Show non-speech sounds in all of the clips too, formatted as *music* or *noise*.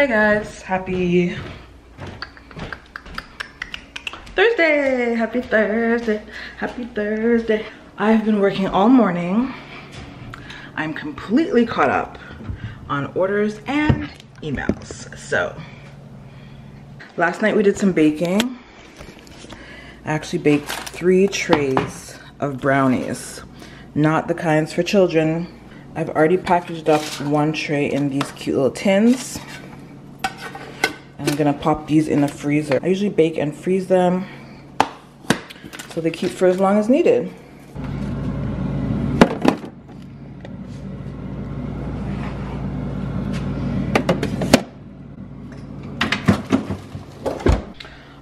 Hey guys, happy Thursday! Happy Thursday, happy Thursday. I've been working all morning. I'm completely caught up on orders and emails. So, last night we did some baking. I actually baked three trays of brownies. Not the kinds for children. I've already packaged up one tray in these cute little tins. Gonna pop these in the freezer. I usually bake and freeze them so they keep for as long as needed.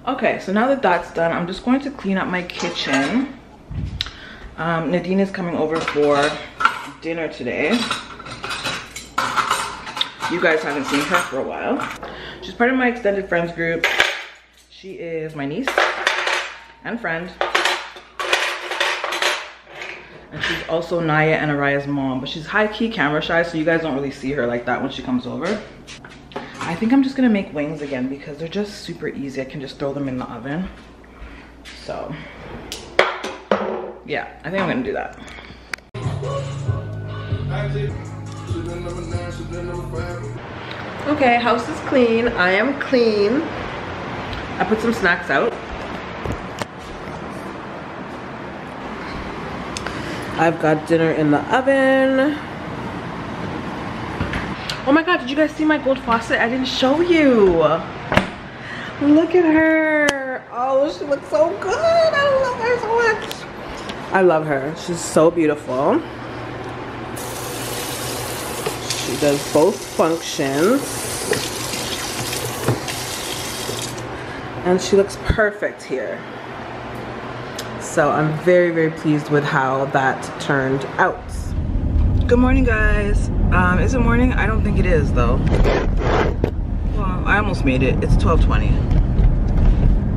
Okay, so now that that's done, I'm just going to clean up my kitchen. Um, Nadine is coming over for dinner today. You guys haven't seen her for a while. She's part of my extended friends group. She is my niece and friend. And she's also Naya and Araya's mom, but she's high-key camera shy, so you guys don't really see her like that when she comes over. I think I'm just gonna make wings again because they're just super easy. I can just throw them in the oven. So, yeah, I think I'm gonna do that. Okay, house is clean. I am clean. I put some snacks out. I've got dinner in the oven. Oh my god, did you guys see my gold faucet? I didn't show you. Look at her. Oh, she looks so good. I love her so much. I love her. She's so beautiful. Does both functions. And she looks perfect here. So I'm very, very pleased with how that turned out. Good morning, guys. Um, is it morning? I don't think it is, though. Well, I almost made it. It's 1220.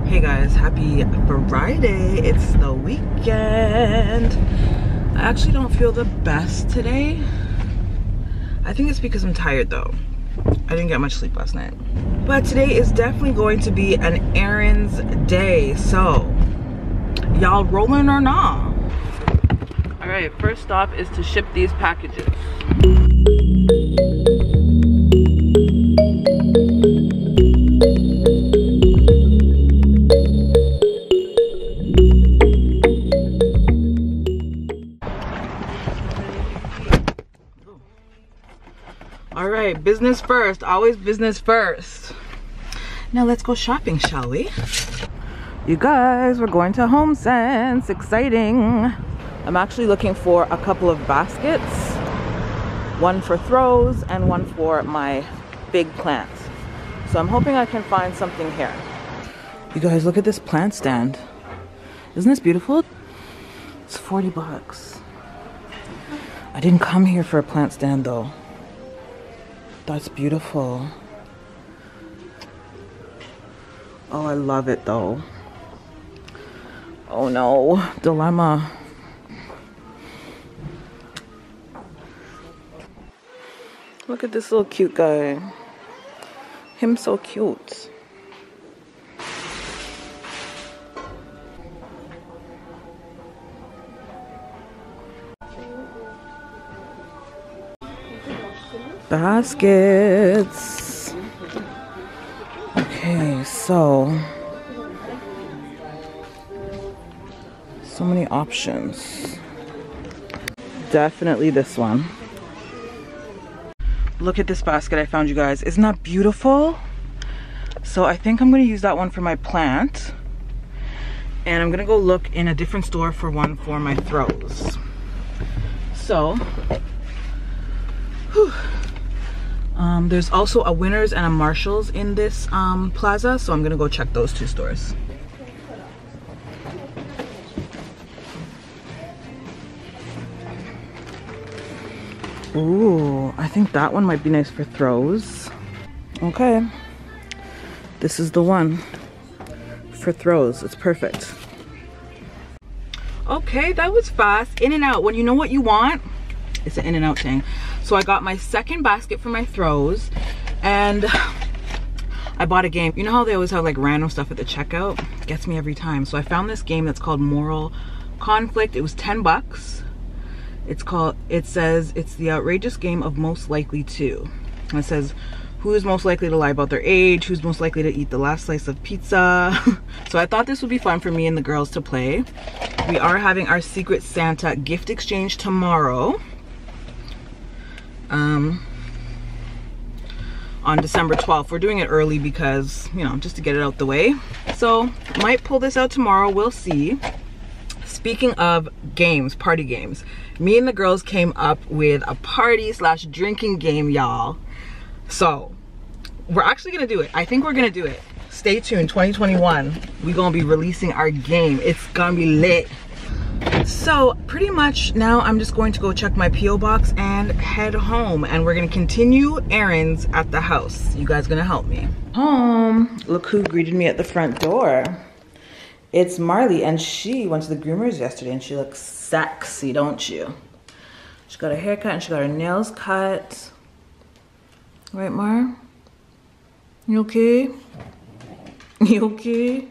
Hey, guys. Happy Friday. It's the weekend. I actually don't feel the best today. I think it's because I'm tired, though. I didn't get much sleep last night. But today is definitely going to be an errands day. So, y'all rolling or not? All right, first stop is to ship these packages. Right, business first, always business first. Now let's go shopping, shall we? You guys, we're going to HomeSense, exciting. I'm actually looking for a couple of baskets. One for throws and one for my big plants. So I'm hoping I can find something here. You guys, look at this plant stand. Isn't this beautiful? It's 40 bucks. I didn't come here for a plant stand though. That's beautiful. Oh, I love it though. Oh no, dilemma. Look at this little cute guy. Him so cute. Baskets. Okay, so so many options. Definitely this one. Look at this basket I found you guys. Isn't that beautiful? So I think I'm gonna use that one for my plant. And I'm gonna go look in a different store for one for my throws. So. Um, there's also a Winners and a Marshalls in this um, plaza, so I'm gonna go check those two stores. Ooh, I think that one might be nice for throws. Okay, this is the one for throws. It's perfect. Okay, that was fast. In and out. When you know what you want, it's an in and out thing. So I got my second basket for my throws and I bought a game. You know how they always have like random stuff at the checkout? Gets me every time. So I found this game that's called Moral Conflict. It was 10 bucks. It's called, it says, it's the outrageous game of most likely to. And it says, who is most likely to lie about their age, who's most likely to eat the last slice of pizza. *laughs* so I thought this would be fun for me and the girls to play. We are having our Secret Santa gift exchange tomorrow. Um, on December 12th. We're doing it early because, you know, just to get it out the way. So might pull this out tomorrow, we'll see. Speaking of games, party games, me and the girls came up with a party slash drinking game, y'all. So we're actually gonna do it. I think we're gonna do it. Stay tuned, 2021. we gonna be releasing our game. It's gonna be lit. So pretty much now I'm just going to go check my P.O. box and head home and we're gonna continue errands at the house. You guys gonna help me. Home, look who greeted me at the front door. It's Marley and she went to the groomers yesterday and she looks sexy, don't you? She got a haircut and she got her nails cut. Right, Mar? You okay? *laughs* You okay?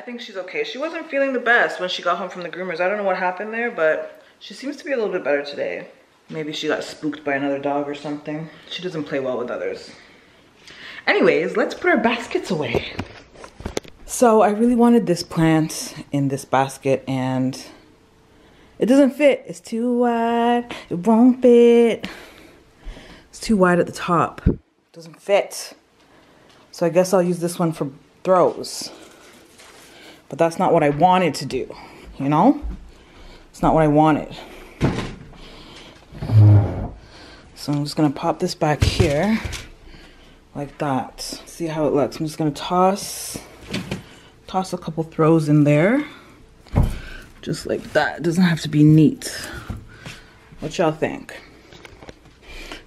I think she's okay. She wasn't feeling the best when she got home from the groomers. I don't know what happened there, but she seems to be a little bit better today. Maybe she got spooked by another dog or something. She doesn't play well with others. Anyways, let's put our baskets away. So I really wanted this plant in this basket and it doesn't fit. It's too wide. It won't fit. It's too wide at the top. It doesn't fit. So I guess I'll use this one for throws. But that's not what I wanted to do, you know? It's not what I wanted. So I'm just gonna pop this back here like that. See how it looks. I'm just gonna toss, toss a couple throws in there. Just like that. It doesn't have to be neat. What y'all think?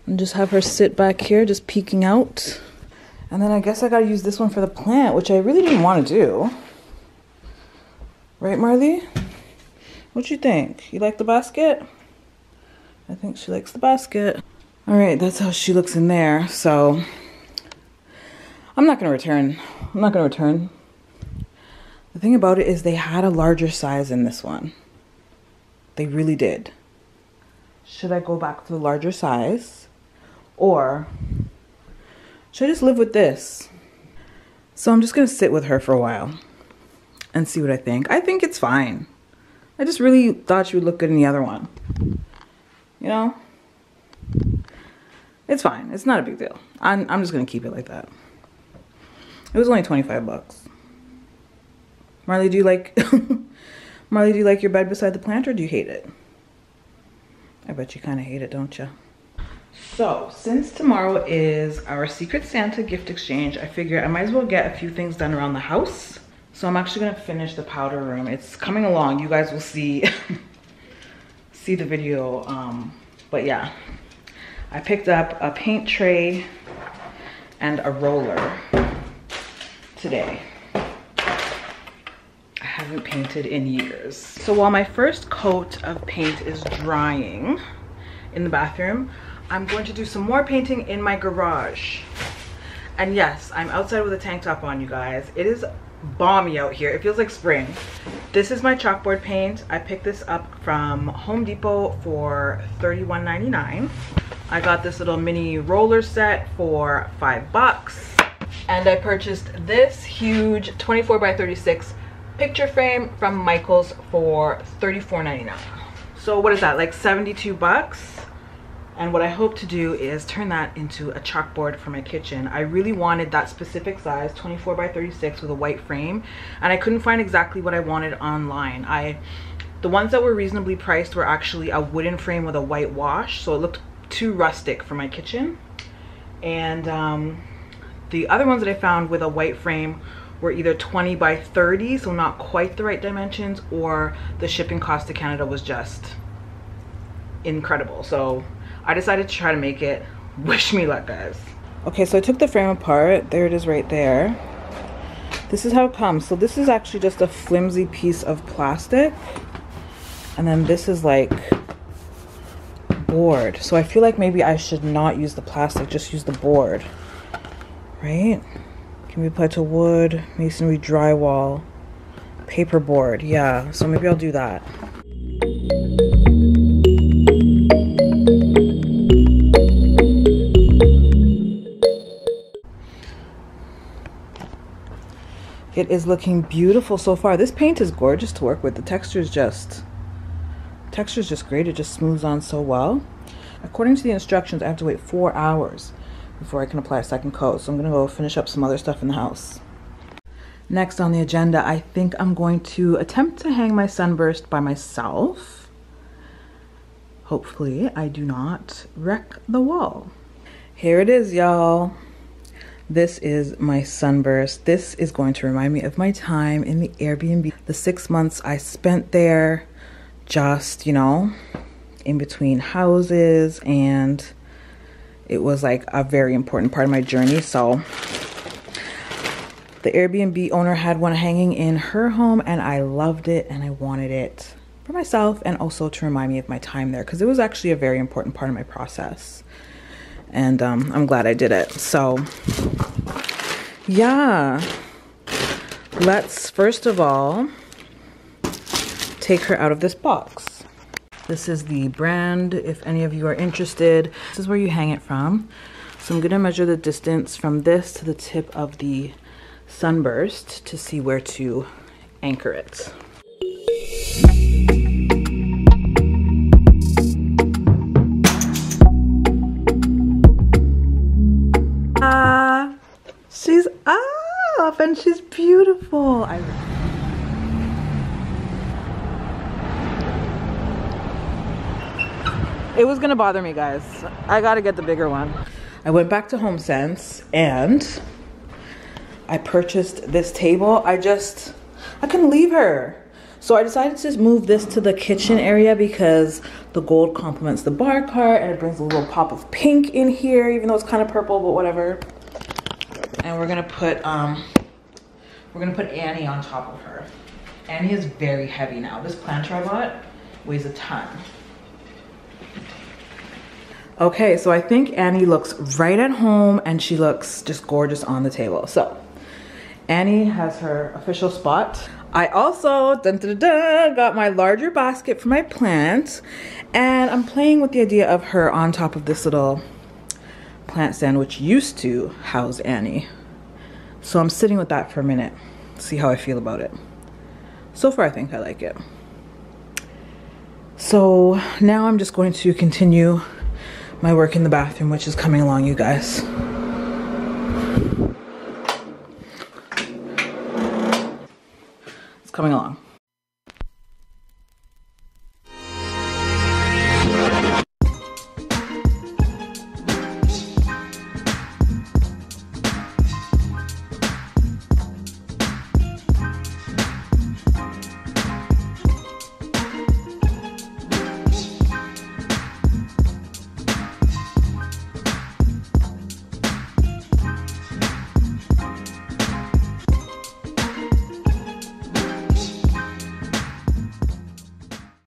And just have her sit back here, just peeking out. And then I guess I gotta use this one for the plant, which I really didn't want to do. Right, Marley? What you think? You like the basket? I think she likes the basket. All right, that's how she looks in there. So I'm not gonna return. I'm not gonna return. The thing about it is they had a larger size in this one. They really did. Should I go back to the larger size? Or should I just live with this? So I'm just gonna sit with her for a while and see what I think. I think it's fine. I just really thought she would look good in the other one. You know? It's fine. It's not a big deal. I'm, I'm just going to keep it like that. It was only 25 bucks. Marley, do you like... *laughs* Marley, do you like your bed beside the plant or do you hate it? I bet you kind of hate it, don't you? So, since tomorrow is our Secret Santa gift exchange, I figure I might as well get a few things done around the house. So I'm actually gonna finish the powder room. It's coming along. You guys will see *laughs* see the video. Um, but yeah, I picked up a paint tray and a roller today. I haven't painted in years. So while my first coat of paint is drying in the bathroom, I'm going to do some more painting in my garage. And yes, I'm outside with a tank top on, you guys. It is balmy out here. It feels like spring. This is my chalkboard paint. I picked this up from Home Depot for $31.99. I got this little mini roller set for five bucks. And I purchased this huge 24 by 36 picture frame from Michaels for $34.99. So what is that, like 72 bucks? And what I hope to do is turn that into a chalkboard for my kitchen. I really wanted that specific size, 24 by 36 with a white frame. And I couldn't find exactly what I wanted online. I, The ones that were reasonably priced were actually a wooden frame with a white wash. So it looked too rustic for my kitchen. And um, the other ones that I found with a white frame were either 20 by 30, so not quite the right dimensions, or the shipping cost to Canada was just incredible. So I decided to try to make it. Wish me luck, guys. Okay, so I took the frame apart. There it is right there. This is how it comes. So this is actually just a flimsy piece of plastic. And then this is like board. So I feel like maybe I should not use the plastic, just use the board. Right? Can be applied to wood, masonry, drywall, paperboard. Yeah, so maybe I'll do that. It is looking beautiful so far. This paint is gorgeous to work with. The texture is just, texture is just great. It just smooths on so well. According to the instructions, I have to wait four hours before I can apply a second coat. So I'm gonna go finish up some other stuff in the house. Next on the agenda, I think I'm going to attempt to hang my sunburst by myself. Hopefully I do not wreck the wall. Here it is, y'all. This is my sunburst. This is going to remind me of my time in the Airbnb. The six months I spent there, just, you know, in between houses, and it was like a very important part of my journey. So, the Airbnb owner had one hanging in her home, and I loved it and I wanted it for myself and also to remind me of my time there because it was actually a very important part of my process and um, I'm glad I did it. So, yeah, let's first of all take her out of this box. This is the brand, if any of you are interested. This is where you hang it from. So I'm gonna measure the distance from this to the tip of the sunburst to see where to anchor it. Up and she's beautiful. I it was gonna bother me guys. I gotta get the bigger one. I went back to HomeSense and I purchased this table. I just, I couldn't leave her. So I decided to just move this to the kitchen area because the gold complements the bar cart and it brings a little pop of pink in here, even though it's kind of purple, but whatever and we're gonna put um, we're gonna put Annie on top of her. Annie is very heavy now. This planter I bought weighs a ton. Okay, so I think Annie looks right at home and she looks just gorgeous on the table. So Annie has her official spot. I also dun, dun, dun, got my larger basket for my plants and I'm playing with the idea of her on top of this little plant stand which used to house Annie. So I'm sitting with that for a minute, see how I feel about it. So far I think I like it. So now I'm just going to continue my work in the bathroom which is coming along you guys. It's coming along.